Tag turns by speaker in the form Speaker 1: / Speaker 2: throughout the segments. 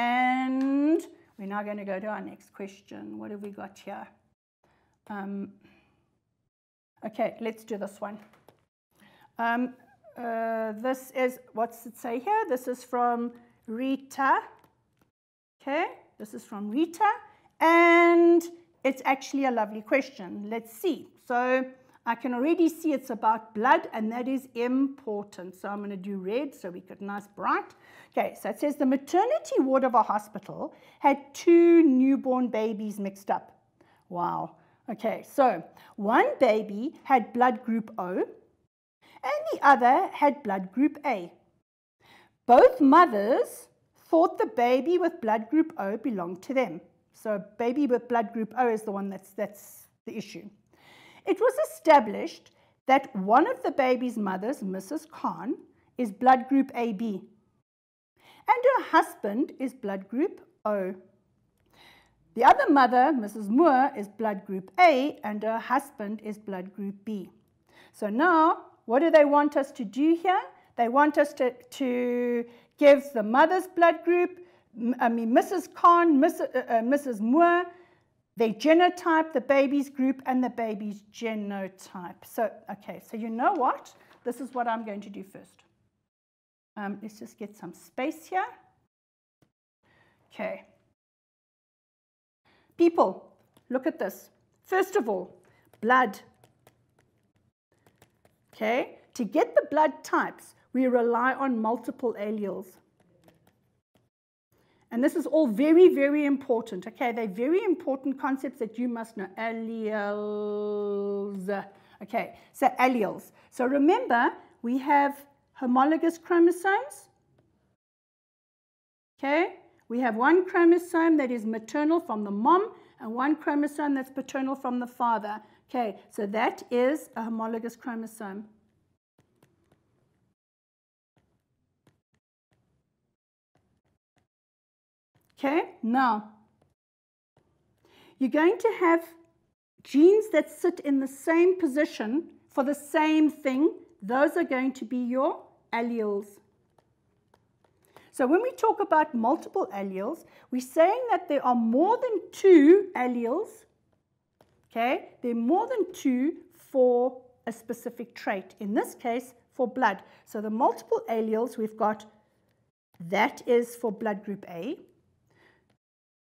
Speaker 1: And we're now going to go to our next question. What have we got here? Um, okay, let's do this one. Um, uh, this is, what's it say here? This is from Rita. Okay, this is from Rita. And it's actually a lovely question. Let's see. So I can already see it's about blood, and that is important. So I'm going to do red so we get nice bright. Okay, so it says the maternity ward of a hospital had two newborn babies mixed up. Wow. Okay, so one baby had blood group O, and the other had blood group A. Both mothers thought the baby with blood group O belonged to them. So baby with blood group O is the one that's, that's the issue. It was established that one of the baby's mothers, Mrs. Khan, is blood group AB, and her husband is blood group O. The other mother, Mrs. Moore, is blood group A, and her husband is blood group B. So now what do they want us to do here? They want us to, to give the mother's blood group, I mean, Mrs. Khan, Mrs. Uh, uh, Mrs. Moore, their genotype, the baby's group, and the baby's genotype. So, okay, so you know what? This is what I'm going to do first. Um, let's just get some space here. Okay. People, look at this. First of all, blood Okay, to get the blood types, we rely on multiple alleles. And this is all very, very important. Okay, they're very important concepts that you must know. Alleles. Okay, so alleles. So remember, we have homologous chromosomes. Okay, we have one chromosome that is maternal from the mom and one chromosome that's paternal from the father. Okay, so that is a homologous chromosome. Okay, now you're going to have genes that sit in the same position for the same thing. Those are going to be your alleles. So when we talk about multiple alleles, we're saying that there are more than two alleles Okay, there are more than two for a specific trait. In this case, for blood. So the multiple alleles we've got, that is for blood group A.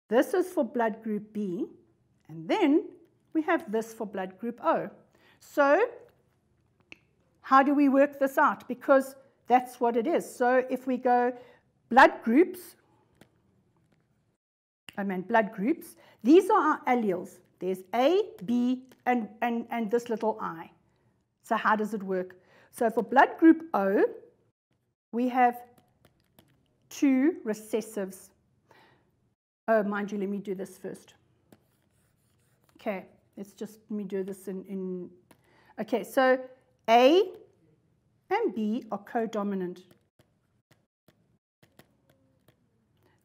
Speaker 1: This is for blood group B. And then we have this for blood group O. So how do we work this out? Because that's what it is. So if we go blood groups, I mean blood groups, these are our alleles. There's A, B, and, and, and this little I. So how does it work? So for blood group O, we have two recessives. Oh, mind you, let me do this first. Okay, let's just, let me do this in, in okay, so A and B are codominant,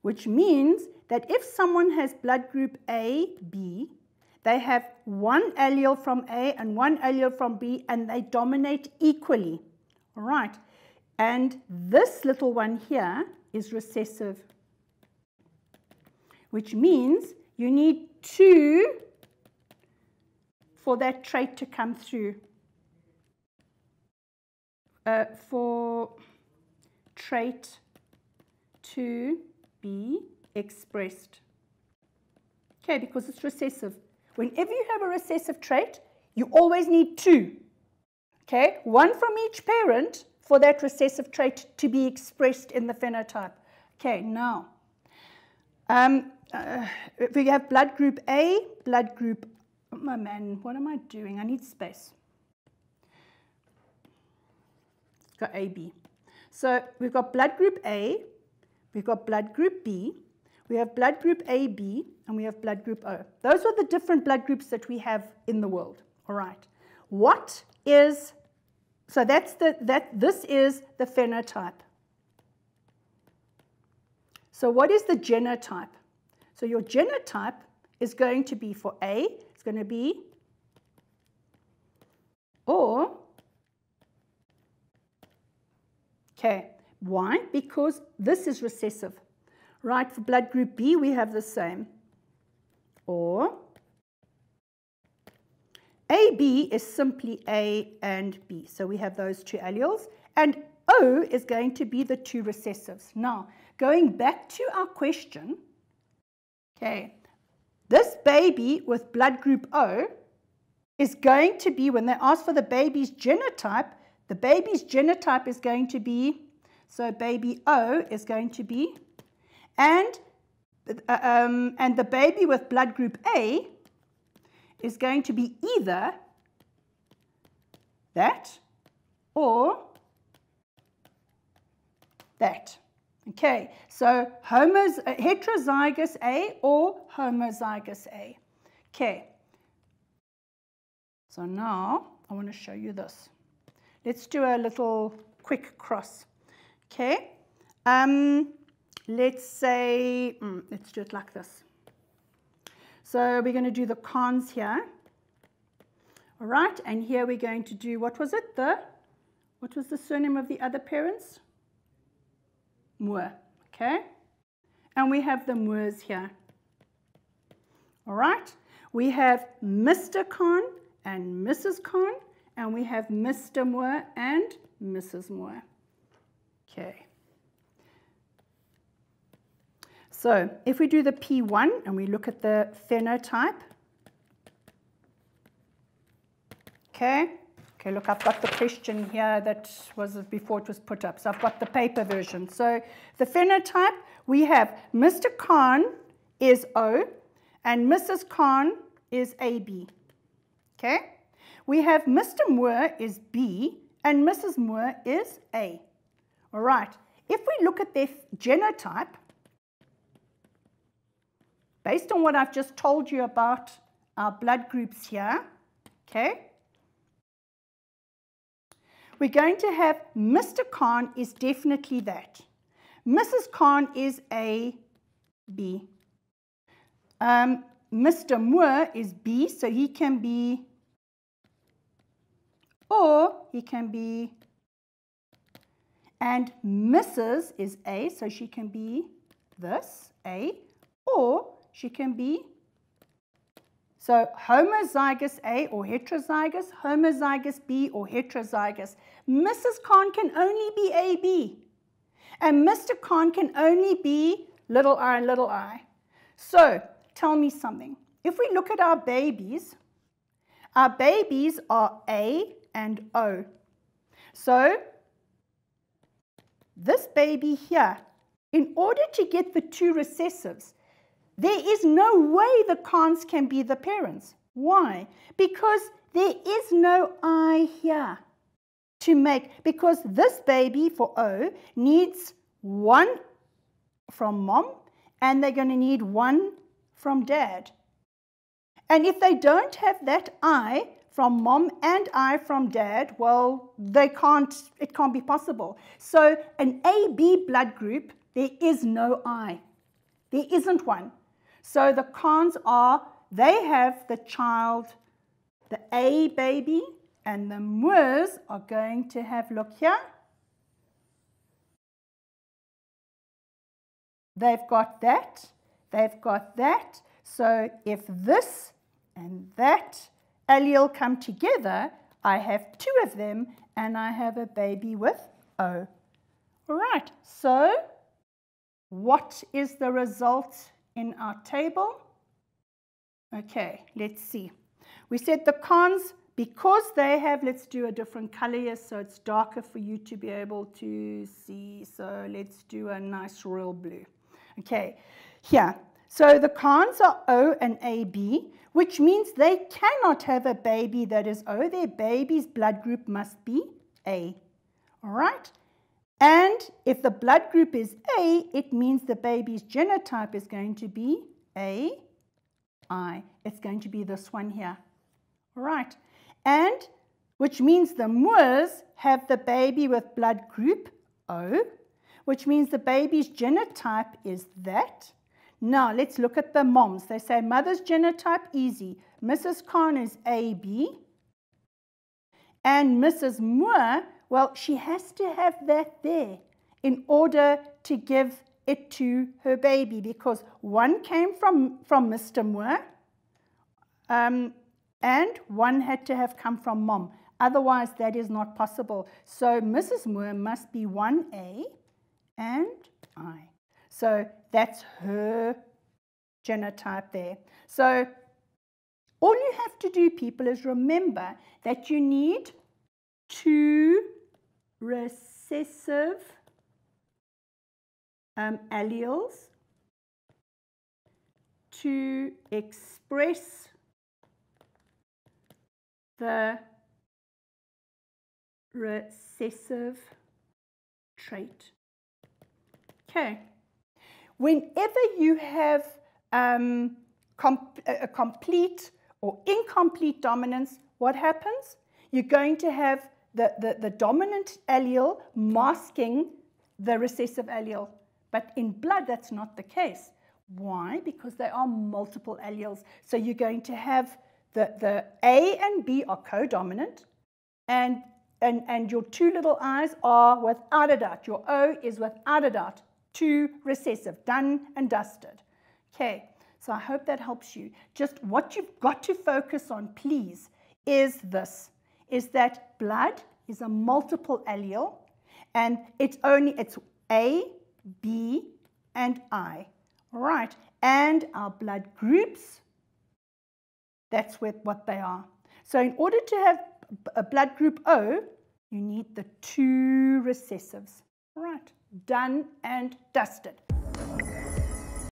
Speaker 1: which means that if someone has blood group A, B, they have one allele from A and one allele from B, and they dominate equally. All right. And this little one here is recessive, which means you need two for that trait to come through. Uh, for trait to be expressed. Okay, because it's recessive. Whenever you have a recessive trait, you always need two. Okay, one from each parent for that recessive trait to be expressed in the phenotype. Okay, now, um, uh, we have blood group A, blood group, oh my man, what am I doing? I need space. Got AB. So we've got blood group A, we've got blood group B, we have blood group AB and we have blood group O. Those are the different blood groups that we have in the world. All right. What is, so that's the, that, this is the phenotype. So what is the genotype? So your genotype is going to be for A, it's going to be or, okay, why? Because this is recessive. Right, for blood group B, we have the same. Or AB is simply A and B. So we have those two alleles. And O is going to be the two recessives. Now, going back to our question, okay, this baby with blood group O is going to be, when they ask for the baby's genotype, the baby's genotype is going to be, so baby O is going to be and, uh, um, and the baby with blood group A is going to be either that or that. Okay, so homos, uh, heterozygous A or homozygous A. Okay, so now I want to show you this. Let's do a little quick cross. Okay, um, let's say, mm, let's do it like this. So we're going to do the Khans here. All right, and here we're going to do, what was it? The, what was the surname of the other parents? Moore, okay? And we have the Moores here. All right, we have Mr. Khan and Mrs. Khan, and we have Mr. Moore and Mrs. Moore. Okay. So if we do the P1 and we look at the phenotype, okay, okay, look, I've got the question here that was before it was put up. So I've got the paper version. So the phenotype, we have Mr. Khan is O and Mrs. Khan is AB, okay? We have Mr. Moore is B and Mrs. Moore is A. All right, if we look at their genotype, based on what I've just told you about our blood groups here, okay, we're going to have Mr. Khan is definitely that. Mrs. Khan is A, B. Um, Mr. Moore is B, so he can be, or he can be, and Mrs. is A, so she can be this, A, or she can be so homozygous A or heterozygous, homozygous B or heterozygous. Mrs. Khan can only be AB. And Mr. Khan can only be little i, and little i. So tell me something. If we look at our babies, our babies are A and O. So this baby here, in order to get the two recessives, there is no way the Khans can be the parents. Why? Because there is no I here to make, because this baby for O needs one from mom and they're going to need one from dad. And if they don't have that I from mom and I from dad, well, they can't, it can't be possible. So an AB blood group, there is no I. There isn't one. So the Khans are they have the child, the A baby, and the Moores are going to have, look here, they've got that, they've got that. So if this and that allele come together, I have two of them and I have a baby with O. All right, so what is the result in our table. Okay, let's see. We said the Khans, because they have, let's do a different color here so it's darker for you to be able to see. So let's do a nice royal blue. Okay, here. So the Khans are O and AB, which means they cannot have a baby that is O. Their baby's blood group must be A. All right? And if the blood group is A, it means the baby's genotype is going to be A, I. It's going to be this one here. All right. And which means the Moores have the baby with blood group O, which means the baby's genotype is that. Now, let's look at the moms. They say mother's genotype, easy. Mrs. Khan is AB. And Mrs. Moore well, she has to have that there in order to give it to her baby because one came from, from Mr. Moore um, and one had to have come from mom. Otherwise, that is not possible. So Mrs. Moore must be 1A and I. So that's her genotype there. So all you have to do, people, is remember that you need two recessive um, alleles to express the recessive trait. Okay. Whenever you have um, a complete or incomplete dominance, what happens? You're going to have the, the, the dominant allele masking the recessive allele. But in blood, that's not the case. Why? Because there are multiple alleles. So you're going to have the, the A and B are co-dominant, and, and, and your two little I's are without a doubt. Your O is without a doubt. Two recessive, done and dusted. Okay, so I hope that helps you. Just what you've got to focus on, please, is this, is that blood is a multiple allele, and it's only, it's A, B, and I. Right, and our blood groups that's what they are. So in order to have a blood group O, you need the two recessives. Right, done and dusted.